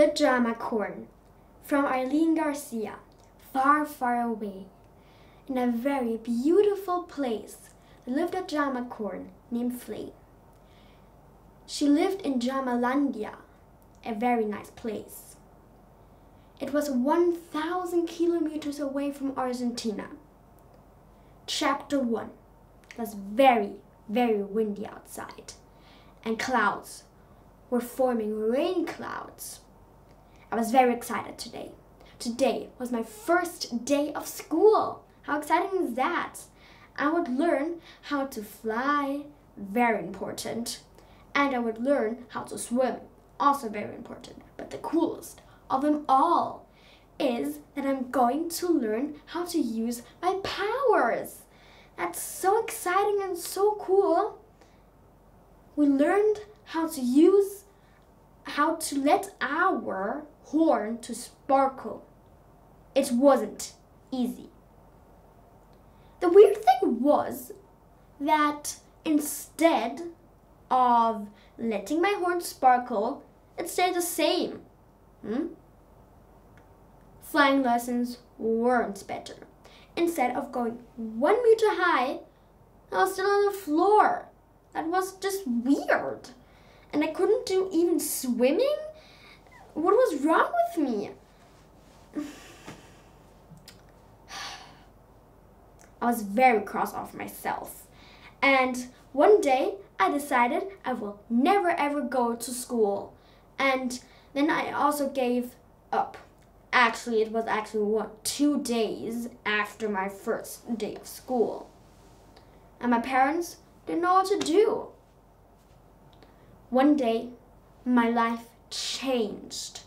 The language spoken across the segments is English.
The Drama Corn from Arlene Garcia, far, far away. In a very beautiful place lived a drama corn named Flame. She lived in Dramalandia, a very nice place. It was 1,000 kilometers away from Argentina. Chapter 1 It was very, very windy outside, and clouds were forming rain clouds. I was very excited today. Today was my first day of school. How exciting is that? I would learn how to fly, very important, and I would learn how to swim, also very important. But the coolest of them all is that I'm going to learn how to use my powers. That's so exciting and so cool. We learned how to use how to let our horn to sparkle. It wasn't easy. The weird thing was that instead of letting my horn sparkle, it stayed the same. Hmm? Flying lessons weren't better. Instead of going one meter high, I was still on the floor. That was just weird. And I couldn't do even swimming? What was wrong with me? I was very cross off myself. And one day I decided I will never ever go to school. And then I also gave up. Actually, it was actually one, two days after my first day of school. And my parents didn't know what to do. One day, my life changed.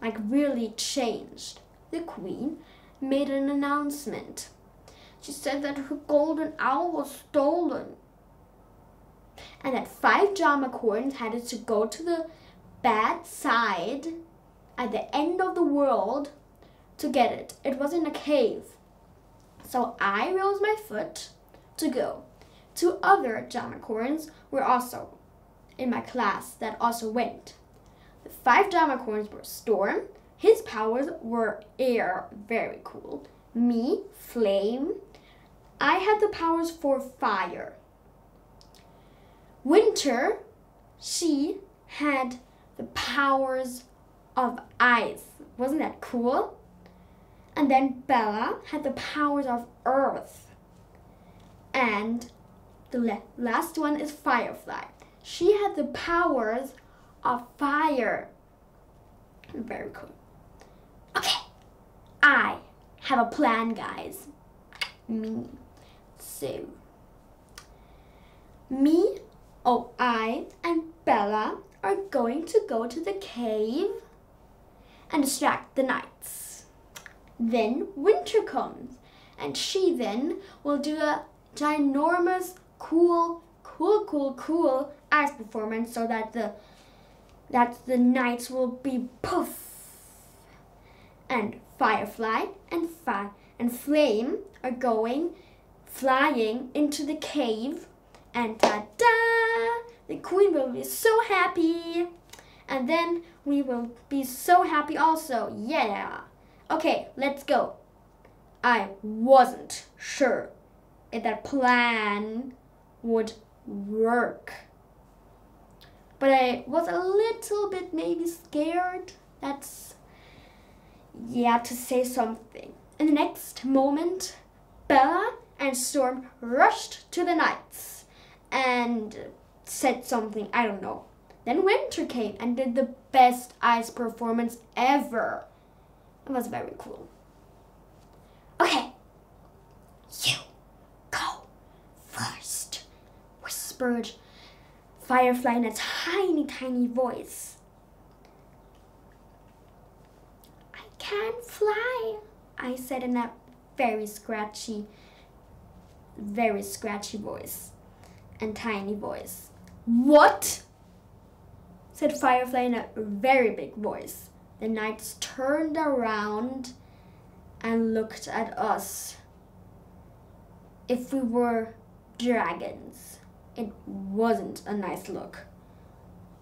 Like, really changed. The Queen made an announcement. She said that her golden owl was stolen. And that five drama corns had to go to the bad side at the end of the world to get it. It was in a cave. So I rose my foot to go. Two other drama corns were also in my class that also went. Five drama corns were Storm. His powers were air, very cool. Me, flame. I had the powers for fire. Winter, she had the powers of ice. Wasn't that cool? And then Bella had the powers of earth. And the last one is Firefly. She had the powers of fire. Very cool. Okay, I have a plan, guys. Me. So, me, oh, I, and Bella are going to go to the cave and distract the knights. Then winter comes, and she then will do a ginormous, cool, cool, cool, cool ice performance so that the that the knights will be poof. And Firefly and Fi and Flame are going flying into the cave and ta-da! The queen will be so happy. And then we will be so happy also. Yeah. Okay, let's go. I wasn't sure if that plan would work. But I was a little bit maybe scared. That's, yeah, to say something. In the next moment, Bella and Storm rushed to the knights and said something, I don't know. Then Winter came and did the best ice performance ever. It was very cool. Okay, you go first, whispered Firefly in a tiny, tiny voice. I can't fly, I said in a very scratchy, very scratchy voice and tiny voice. What? said Firefly in a very big voice. The knights turned around and looked at us. If we were dragons, it wasn't a nice look.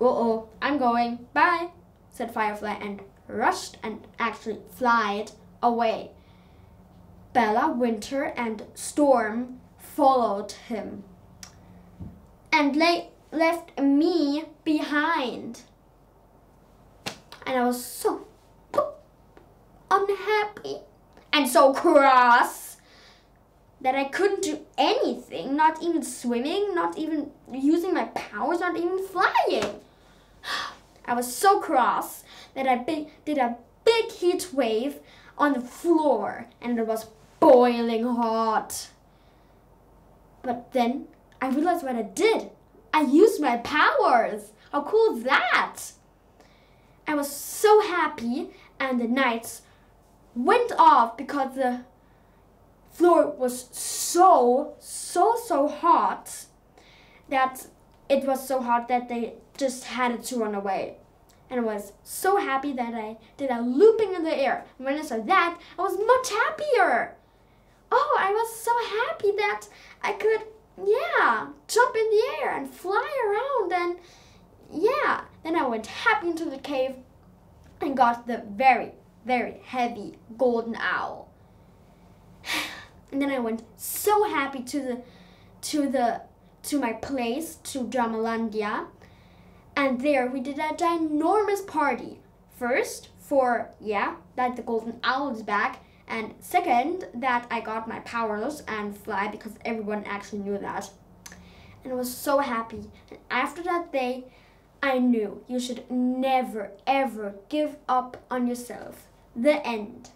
Uh oh, I'm going. Bye, said Firefly and rushed and actually flied away. Bella, Winter, and Storm followed him and they left me behind. And I was so unhappy and so cross that I couldn't do anything, not even swimming, not even using my powers, not even flying. I was so cross that I did a big heat wave on the floor and it was boiling hot. But then I realized what I did. I used my powers. How cool is that? I was so happy and the knights went off because the floor was so, so, so hot that it was so hot that they just had to run away. And I was so happy that I did a looping in the air. And when I saw that, I was much happier. Oh, I was so happy that I could yeah, jump in the air and fly around and yeah. Then I went happy into the cave and got the very, very heavy golden owl. And then I went so happy to the to the to my place to Dramalandia. And there we did a ginormous party. First for yeah, that the golden owl is back and second, that I got my powers and fly because everyone actually knew that. And I was so happy. And after that day, I knew you should never ever give up on yourself. The end.